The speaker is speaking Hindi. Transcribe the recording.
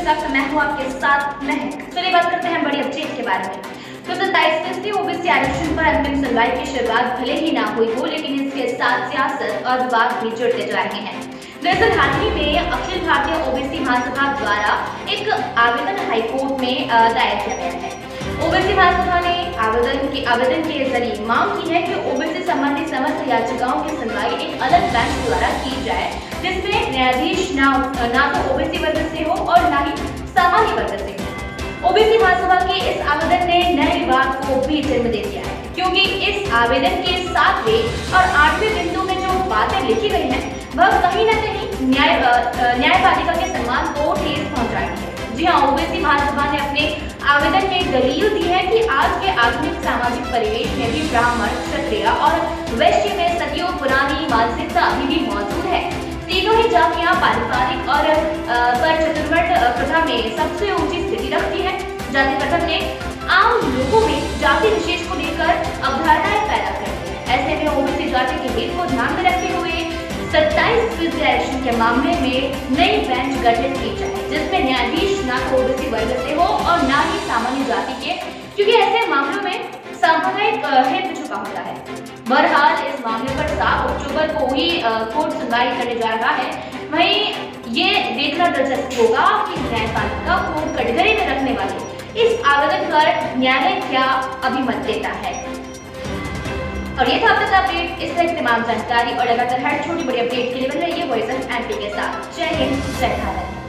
इस वक्त मैं हूँ आपके साथ महक चलिए बात करते हैं बड़ी अपडेट के बारे में। तो सत्ताईस फ़ीसदी ओबीसी आरक्षण पर अंतिम सुनवाई की शुरुआत भले ही ना हुई हो, लेकिन इसके साथ सियासत और विवाद भी जुड़ते जा रहे हैं। दरअसल हाल ही में अखिल भारतीय ओबीसी महासभा द्वारा एक आवेदन हाईकोर्ट में दायर किया गया है। ओबीसी महासभा ने आवेदन के आवेदन के ज़रिए मांग की है कि ओबीसी संबंधी समस्त याचिकाओं की सुनवाई एक अलग बेंच द्वारा की जाए, जिसमें न्यायाधीश ना ना तो ओबीसी वर्ग से सामान्य वर्ग से हो। ओबीसी महासभा के इस आवेदन ने नए विवाद को भी जन्म दे दिया है, क्योंकि इस आवेदन के सातवें और आठवें बिंदु में जो बातें लिखी गई हैं, वह कहीं न कहीं न्याय न्यायपालिका के सम्मान को ठेस पहुँचा रही है। जी हाँ ओबीसी महासभा ने अपने आवेदन में दलील दी है कि आज के आधुनिक सामाजिक परिवेश में भी ब्राह्मण, क्षत्रिय और वैश्य में सदियों पुरानी मानसिकता अभी भी मौजूद है। तीनों ही जातियाँ पारिवारिक और में सबसे ऊँची स्थिति रखती है। जाति प्रथा ने आम लोगों में जाति विशेष को लेकर अवधारणाएँ पैदा कर ऐसे में ओबीसी जाति के हित को ध्यान में रखते हुए सत्ताईस विद्यार्थी के मामले में नई बेंच गठित की जाए, जिसमें न्यायाधीश न तो ओबीसी वर्ग से हो और न ही सामान्य जाति के, क्योंकि ऐसे मामलों में सामुदायिक हित छुपा होता है। बहरहाल, इस मामले पर सात अक्टूबर को ही कोर्ट सुनवाई करने जा रहा है। वहीं देखना दिलचस्प होगा कि न्यायपालिका को कटघरे में रखने वाले इस आवेदन पर न्यायालय क्या अभिमत देता है? और ये था अब अपडेट। इस तरह की तमाम जानकारी और लगातार हर छोटी बड़ी अपडेट के लिए बन रही है वॉइस एमपी के साथ। जय हिंद, जय भारत।